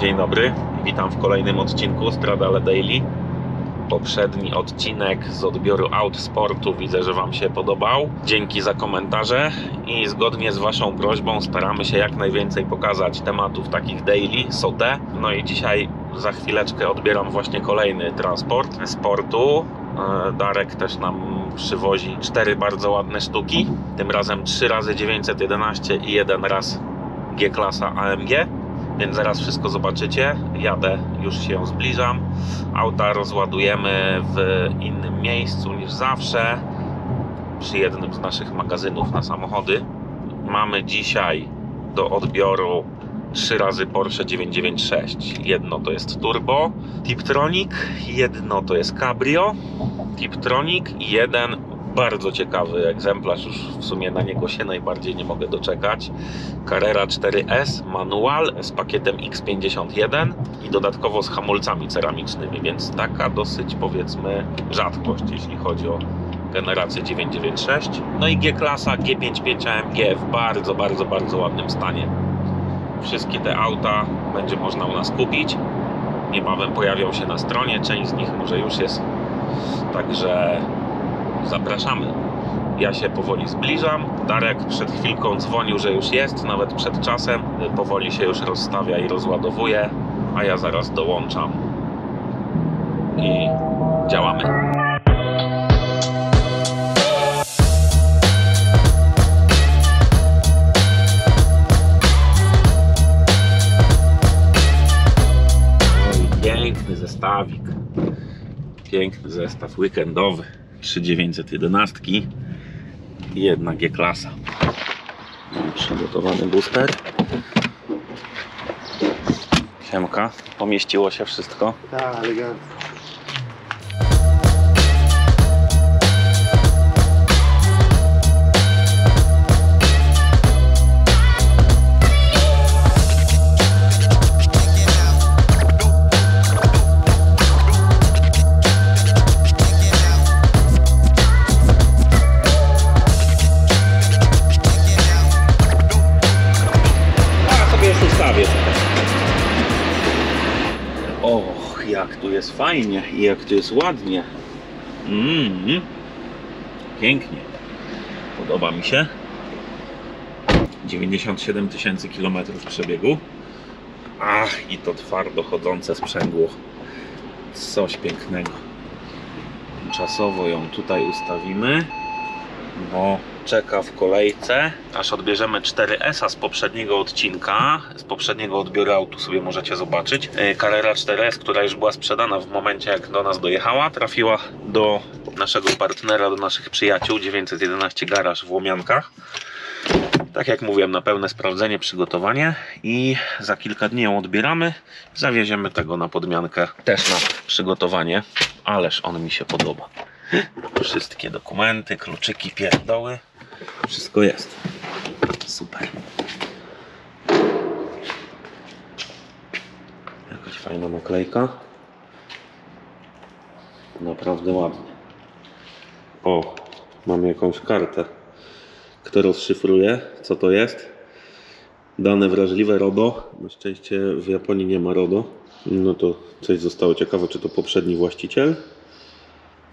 Dzień dobry, witam w kolejnym odcinku Stradale Daily. Poprzedni odcinek z odbioru aut sportu widzę, że Wam się podobał. Dzięki za komentarze i zgodnie z Waszą prośbą staramy się jak najwięcej pokazać tematów takich daily, SOTE. No i dzisiaj za chwileczkę odbieram właśnie kolejny transport sportu. E, Darek też nam przywozi cztery bardzo ładne sztuki. Tym razem 3 razy 911 i jeden raz G-klasa AMG więc zaraz wszystko zobaczycie. Jadę, już się zbliżam. Auta rozładujemy w innym miejscu niż zawsze, przy jednym z naszych magazynów na samochody. Mamy dzisiaj do odbioru trzy razy Porsche 996. Jedno to jest Turbo Tiptronic, jedno to jest Cabrio Tiptronic i jeden bardzo ciekawy egzemplarz, już w sumie na niego się najbardziej nie mogę doczekać. Carrera 4S manual z pakietem X51 i dodatkowo z hamulcami ceramicznymi, więc taka dosyć powiedzmy rzadkość, jeśli chodzi o generację 996. No i G-klasa G55 AMG w bardzo, bardzo, bardzo ładnym stanie. Wszystkie te auta będzie można u nas kupić. Niebawem pojawią się na stronie, część z nich może już jest. Także zapraszamy. Ja się powoli zbliżam. Darek przed chwilką dzwonił, że już jest, nawet przed czasem. Powoli się już rozstawia i rozładowuje, a ja zaraz dołączam. I działamy. Piękny zestawik. Piękny zestaw weekendowy. 3911 i jedna G-klasa. Przygotowany booster. Siemka, pomieściło się wszystko. Tak, elegancko. I jak tu jest ładnie. Mm, pięknie. Podoba mi się. 97 tysięcy kilometrów przebiegu. Ach, i to twardo chodzące sprzęgło. Coś pięknego. Czasowo ją tutaj ustawimy bo czeka w kolejce, aż odbierzemy 4S z poprzedniego odcinka, z poprzedniego odbioru autu sobie możecie zobaczyć. E, Carrera 4S, która już była sprzedana w momencie jak do nas dojechała, trafiła do naszego partnera, do naszych przyjaciół 911 Garaż w Łomiankach. Tak jak mówiłem, na pełne sprawdzenie, przygotowanie i za kilka dni ją odbieramy. Zawieziemy tego na podmiankę też na przygotowanie, ależ on mi się podoba. Wszystkie dokumenty, kluczyki, pierdoły. Wszystko jest. Super. Jakaś fajna naklejka. Naprawdę ładnie. O, mam jakąś kartę. Kto rozszyfruje, co to jest? Dane wrażliwe RODO. Na szczęście w Japonii nie ma RODO. No to coś zostało ciekawe, czy to poprzedni właściciel?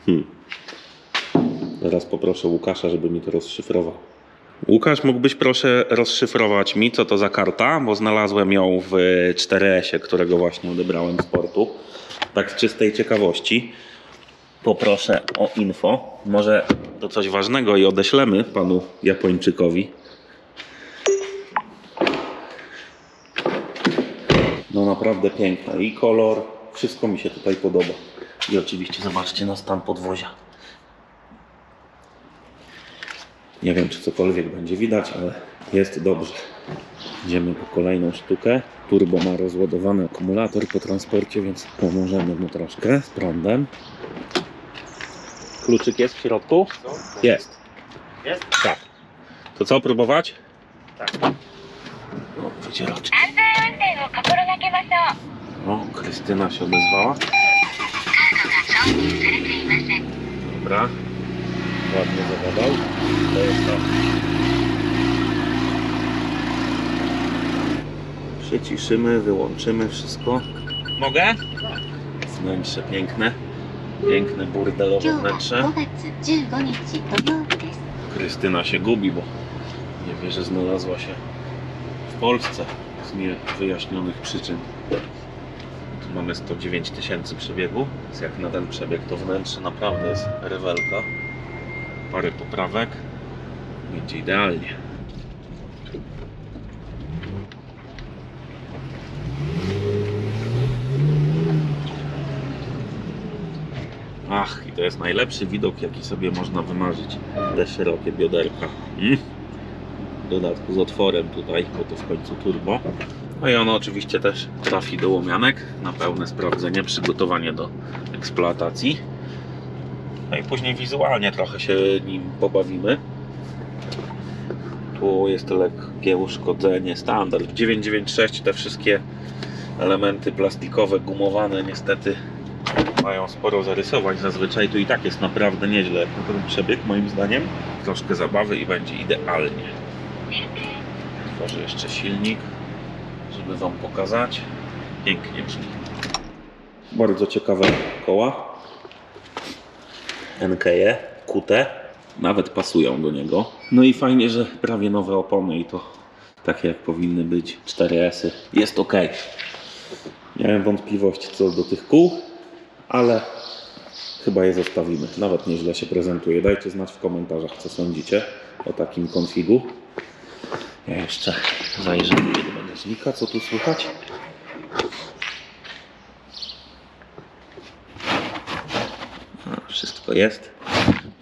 Hmm. Zaraz poproszę Łukasza, żeby mi to rozszyfrował. Łukasz, mógłbyś proszę rozszyfrować mi, co to za karta, bo znalazłem ją w 4S-ie, którego właśnie odebrałem z portu. Tak z czystej ciekawości. Poproszę o info. Może to coś ważnego i odeślemy panu Japończykowi. No naprawdę piękna i kolor, wszystko mi się tutaj podoba. I oczywiście zobaczcie na stan podwozia. Nie wiem, czy cokolwiek będzie widać, ale jest dobrze. Idziemy po kolejną sztukę. Turbo ma rozładowany akumulator po transporcie, więc pomożemy mu troszkę z prądem. Kluczyk jest w środku? Jest. Jest? Tak. To co, próbować? Tak. No, o, wycieraczki. O, Krystyna się odezwała. Dobra ładnie zawadał. To jest tak. przyciszymy, wyłączymy wszystko. Mogę? Wnętrze piękne. Piękne burdelowe wnętrze. Krystyna się gubi, bo nie wie, że znalazła się w Polsce z niewyjaśnionych przyczyn. Tu mamy 109 tysięcy przebiegu, jak na ten przebieg to wnętrze naprawdę jest rywelka. Parę poprawek, będzie idealnie. Ach, i to jest najlepszy widok, jaki sobie można wymarzyć. Te szerokie bioderka. Mm. W dodatku z otworem tutaj, bo to w końcu turbo. No i ono oczywiście też trafi do łomianek na pełne sprawdzenie, przygotowanie do eksploatacji. No i później wizualnie trochę się nim pobawimy. Tu jest lekkie uszkodzenie, standard 996, te wszystkie elementy plastikowe, gumowane niestety mają sporo zarysować. Zazwyczaj tu i tak jest naprawdę nieźle ten przebieg moim zdaniem. Troszkę zabawy i będzie idealnie. Tworzę jeszcze silnik, żeby Wam pokazać. Pięknie brzmi. Bardzo ciekawe koła. NKE, kute. Nawet pasują do niego. No i fajnie, że prawie nowe opony i to takie jak powinny być 4S-y. Jest ok. Miałem wątpliwości co do tych kół, ale chyba je zostawimy. Nawet nieźle się prezentuje. Dajcie znać w komentarzach, co sądzicie o takim konfigu. Ja jeszcze zajrzę do bagażnika, co tu słychać. A, wszystko jest.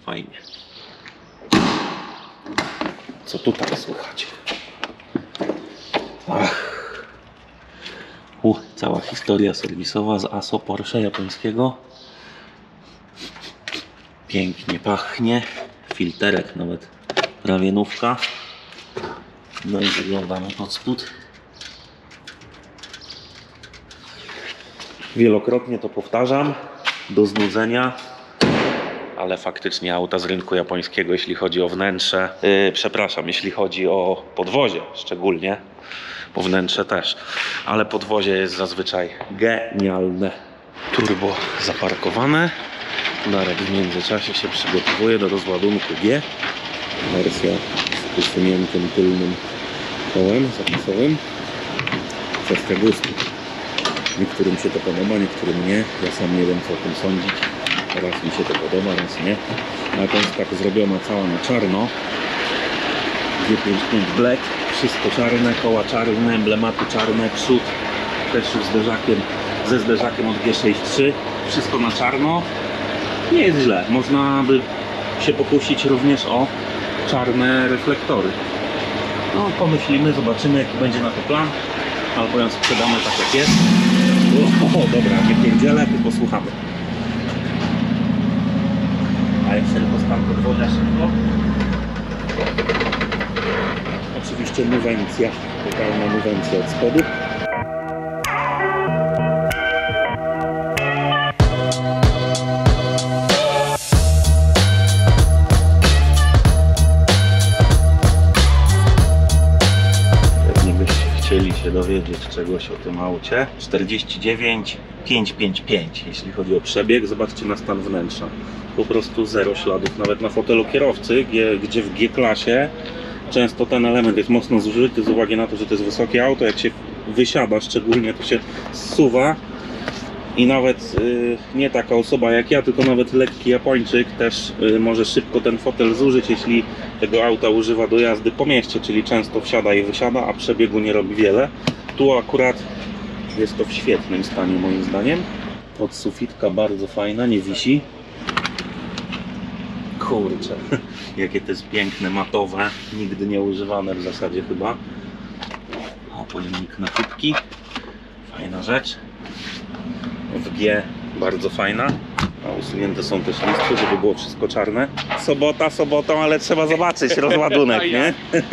Fajnie. Co tutaj słychać? Ach. U, cała historia serwisowa z ASO Porsche japońskiego. Pięknie pachnie. Filterek nawet prawie nówka. No i wyglądamy pod spód. Wielokrotnie to powtarzam, do znudzenia, ale faktycznie auta z rynku japońskiego, jeśli chodzi o wnętrze, yy, przepraszam, jeśli chodzi o podwozie szczególnie, bo wnętrze też, ale podwozie jest zazwyczaj genialne. Turbo zaparkowane. Darek w międzyczasie się przygotowuje do rozładunku G. Wersja z wysuniętym tylnym kołem zapasowym. Kwestia gustu. Niektórym się to podoba, niektórym nie. Ja sam nie wiem co o tym sądzić. Raz mi się to podoba, raz nie. Ale to jest tak zrobiona cała na czarno. G55 Black. Wszystko czarne, koła czarne, emblematy czarne, przód też zderzakiem, ze zderzakiem od G63. Wszystko na czarno. Nie jest źle. Można by się pokusić również o czarne reflektory. No, pomyślimy, zobaczymy jaki będzie na to plan. Albo ją sprzedamy tak jak jest. O, dobra, nie pierdzielę, tylko słuchamy. A jeszcze tylko stan podwozia szybko. Oczywiście mowencja, totalna mowencja od spodu. Pewnie byście chcieli się dowiedzieć czegoś o tym aucie. 49 555, jeśli chodzi o przebieg. Zobaczcie na stan wnętrza. Po prostu zero śladów. Nawet na fotelu kierowcy, gdzie w G-klasie często ten element jest mocno zużyty z uwagi na to, że to jest wysokie auto. Jak się wysiada szczególnie, to się zsuwa. I nawet y, nie taka osoba jak ja, tylko nawet lekki Japończyk też y, może szybko ten fotel zużyć, jeśli tego auta używa do jazdy po mieście, czyli często wsiada i wysiada, a przebiegu nie robi wiele. Tu akurat jest to w świetnym stanie moim zdaniem. Od sufitka bardzo fajna, nie wisi. Kurczę, jakie to jest piękne, matowe, nigdy nie używane w zasadzie chyba. O, pojemnik na kubki, fajna rzecz. W G bardzo fajna. A usunięte są też listwy, żeby było wszystko czarne. Sobota sobotą, ale trzeba zobaczyć rozładunek, nie?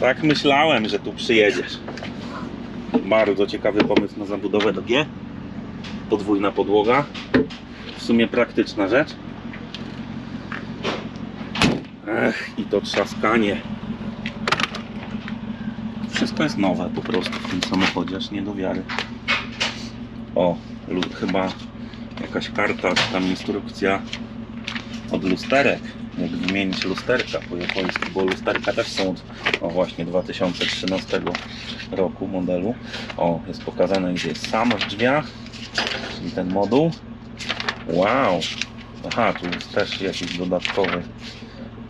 tak myślałem, że tu przyjedziesz. Bardzo ciekawy pomysł na zabudowę do G. Podwójna podłoga. W sumie praktyczna rzecz. Ech, i to trzaskanie. wszystko jest nowe po prostu w tym samochodzie, aż nie do wiary. O, chyba jakaś karta, czy tam instrukcja od lusterek. Jak wymienić lusterka po japońsku, bo lusterka też są od, właśnie 2013 roku modelu. O, jest pokazane gdzie jest sam w drzwiach, czyli ten moduł. Wow! Aha, tu jest też jakiś dodatkowy.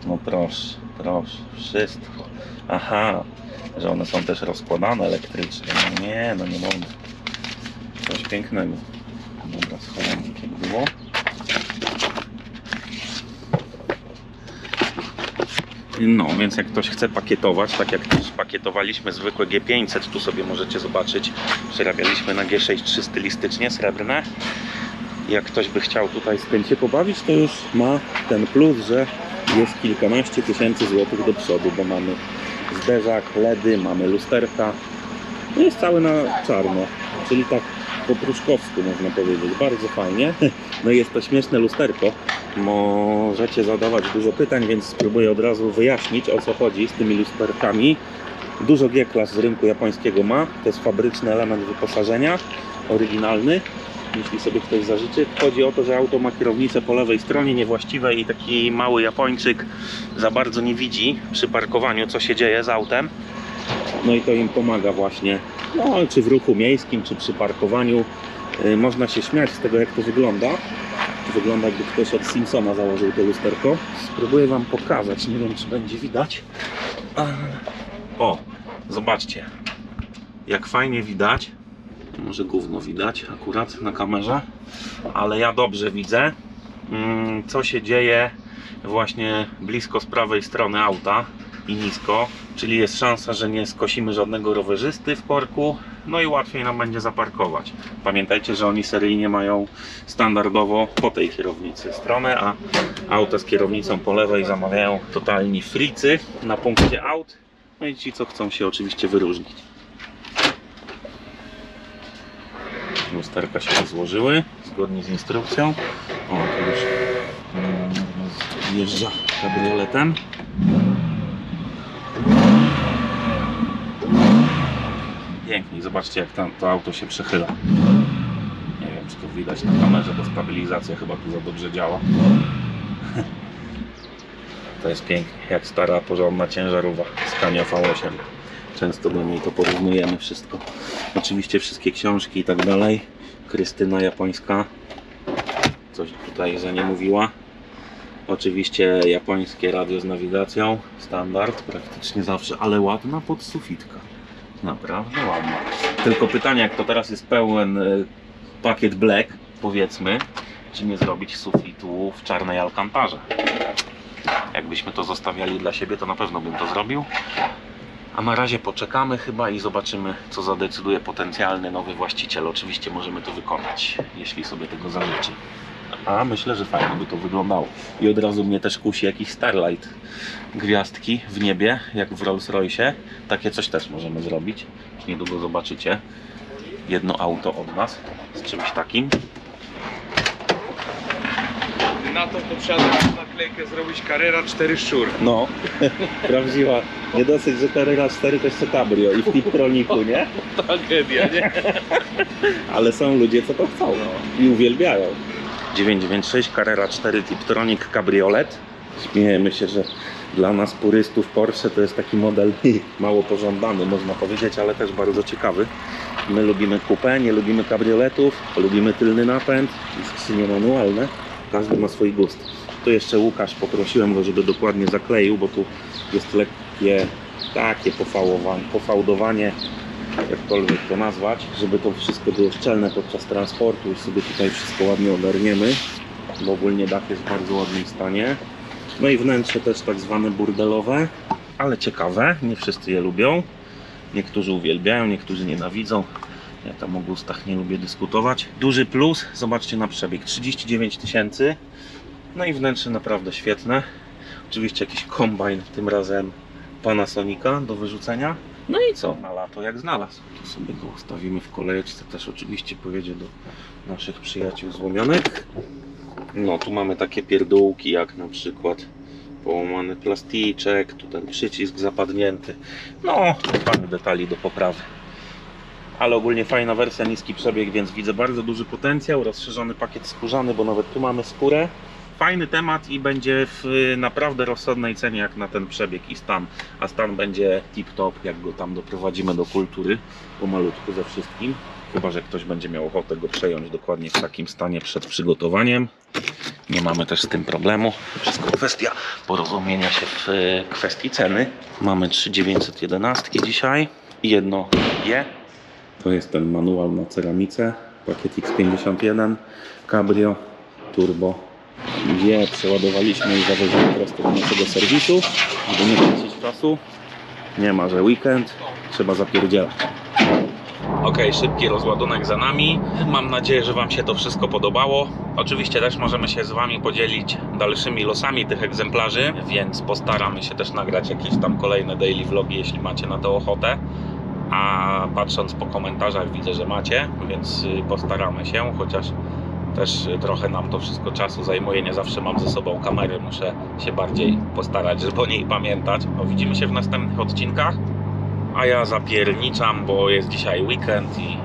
No proszę, proszę, wszystko. Aha, że one są też rozkładane elektrycznie. No nie, no nie mogę. Coś pięknego. Dobra, schowam jak było. No, więc jak ktoś chce pakietować, tak jak też pakietowaliśmy zwykłe G500, tu sobie możecie zobaczyć, przerabialiśmy na G63 stylistycznie, srebrne. Jak ktoś by chciał tutaj z tym się pobawić, to już ma ten plus, że jest kilkanaście tysięcy złotych do przodu, bo mamy zderzak, LEDy, mamy lusterka. No jest cały na czarno, czyli tak po pruszkowsku można powiedzieć. Bardzo fajnie. No i jest to śmieszne lusterko. Możecie zadawać dużo pytań, więc spróbuję od razu wyjaśnić o co chodzi z tymi lusterkami. Dużo G-klas z rynku japońskiego ma. To jest fabryczny element wyposażenia, oryginalny. Jeśli sobie ktoś zażyczy, chodzi o to, że auto ma kierownicę po lewej stronie niewłaściwe i taki mały Japończyk za bardzo nie widzi przy parkowaniu, co się dzieje z autem. No i to im pomaga właśnie, no, czy w ruchu miejskim, czy przy parkowaniu. Yy, Można się śmiać z tego, jak to wygląda. Wygląda, jakby ktoś od Simpsona założył to lusterko. Spróbuję Wam pokazać, nie wiem, czy będzie widać. O, zobaczcie, jak fajnie widać. Może gówno widać akurat na kamerze, ale ja dobrze widzę, mm, co się dzieje właśnie blisko z prawej strony auta i nisko, czyli jest szansa, że nie skosimy żadnego rowerzysty w korku, no i łatwiej nam będzie zaparkować. Pamiętajcie, że oni seryjnie mają standardowo po tej kierownicy stronę, a auta z kierownicą po lewej zamawiają totalni fricy na punkcie aut, no i ci, co chcą się oczywiście wyróżnić. Lusterka się złożyły zgodnie z instrukcją. O, tu już mm, wjeżdża kabrioletem. Pięknie, zobaczcie jak tam to auto się przechyla. Nie wiem czy to widać na kamerze, bo stabilizacja chyba tu za dobrze działa. To jest pięknie, jak stara, porządna ciężarówka Scania V8. Często do niej to porównujemy wszystko. Oczywiście wszystkie książki i tak dalej. Krystyna japońska. Coś tutaj za nie mówiła. Oczywiście japońskie radio z nawigacją. Standard praktycznie zawsze, ale ładna podsufitka. Naprawdę ładna. Tylko pytanie, jak to teraz jest pełen y, pakiet black, powiedzmy, czy nie zrobić sufitu w czarnej alkantarze. Jakbyśmy to zostawiali dla siebie, to na pewno bym to zrobił. A na razie poczekamy chyba i zobaczymy, co zadecyduje potencjalny nowy właściciel. Oczywiście możemy to wykonać, jeśli sobie tego zażyczy. A myślę, że fajnie by to wyglądało. I od razu mnie też kusi jakiś Starlight. Gwiazdki w niebie, jak w Rolls Royce. Takie coś też możemy zrobić. Niedługo zobaczycie jedno auto od nas z czymś takim. Na to trzeba naklejkę zrobić Carrera 4 szczur. No, prawdziwa. Nie dosyć, że Carrera 4 to jeszcze cabrio i w Tiptroniku, nie? Tragedia, nie? Ale są ludzie, co to chcą i uwielbiają. 996 Carrera 4 Tiptronic Cabriolet. Śmiejemy się, że dla nas purystów Porsche to jest taki model mało pożądany, można powiedzieć, ale też bardzo ciekawy. My lubimy coupé, nie lubimy kabrioletów, lubimy tylny napęd i skrzynie manualne. Każdy ma swój gust. Tu jeszcze Łukasz poprosiłem go, żeby dokładnie zakleił, bo tu jest lekkie takie pofałdowanie, jakkolwiek to nazwać, żeby to wszystko było szczelne podczas transportu i sobie tutaj wszystko ładnie ogarniemy, bo ogólnie dach jest w bardzo ładnym stanie. No i wnętrze też tak zwane burdelowe, ale ciekawe, nie wszyscy je lubią. Niektórzy uwielbiają, niektórzy nienawidzą. Ja tam o gustach nie lubię dyskutować. Duży plus, zobaczcie na przebieg, 39 tysięcy. No i wnętrze naprawdę świetne. Oczywiście jakiś kombajn, tym razem Panasonica do wyrzucenia. No i co? Na lato jak znalazł. Tu sobie go ustawimy w kolejeczce, też oczywiście pojedzie do naszych przyjaciół złomionek. No tu mamy takie pierdółki jak na przykład Połamany plasticzek, tu ten przycisk zapadnięty. No, parę detali do poprawy. Ale ogólnie fajna wersja, niski przebieg, więc widzę bardzo duży potencjał. Rozszerzony pakiet skórzany, bo nawet tu mamy skórę. Fajny temat i będzie w naprawdę rozsądnej cenie jak na ten przebieg i stan. A stan będzie tip-top, jak go tam doprowadzimy do kultury, pomalutku ze wszystkim. Chyba, że ktoś będzie miał ochotę go przejąć dokładnie w takim stanie przed przygotowaniem. Nie mamy też z tym problemu. Wszystko kwestia porozumienia się w y, kwestii ceny. Mamy 3911 dzisiaj jedno G. To jest ten manual na ceramice. Pakiet X51 Cabrio Turbo G przeładowaliśmy i zawozimy prosto do naszego serwisu, żeby nie tracić czasu. Nie ma, że weekend, trzeba zapierdzielać. Ok, szybki rozładunek za nami. Mam nadzieję, że Wam się to wszystko podobało. Oczywiście też możemy się z Wami podzielić dalszymi losami tych egzemplarzy, więc postaramy się też nagrać jakieś tam kolejne daily vlogi, jeśli macie na to ochotę. A patrząc po komentarzach widzę, że macie, więc y, postaramy się, chociaż też y, trochę nam to wszystko czasu zajmuje. Nie zawsze mam ze sobą kamerę, muszę się bardziej postarać, żeby o niej pamiętać. No, widzimy się w następnych odcinkach. A ja zapierniczam, bo jest dzisiaj weekend i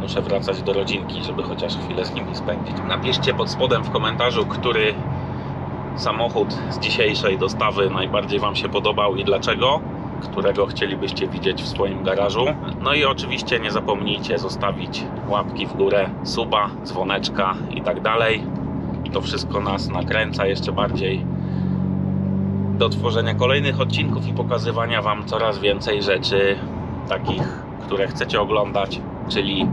muszę wracać do rodzinki, żeby chociaż chwilę z nimi spędzić. Napiszcie pod spodem w komentarzu, który samochód z dzisiejszej dostawy najbardziej Wam się podobał i dlaczego, którego chcielibyście widzieć w swoim garażu. No i oczywiście nie zapomnijcie zostawić łapki w górę, suba, dzwoneczka i tak dalej. To wszystko nas nakręca jeszcze bardziej do tworzenia kolejnych odcinków i pokazywania Wam coraz więcej rzeczy takich, które chcecie oglądać, czyli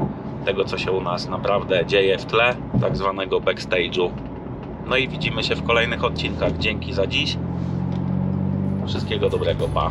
tego, co się u nas naprawdę dzieje w tle, tak zwanego backstage'u. No i widzimy się w kolejnych odcinkach. Dzięki za dziś. Wszystkiego dobrego, pa.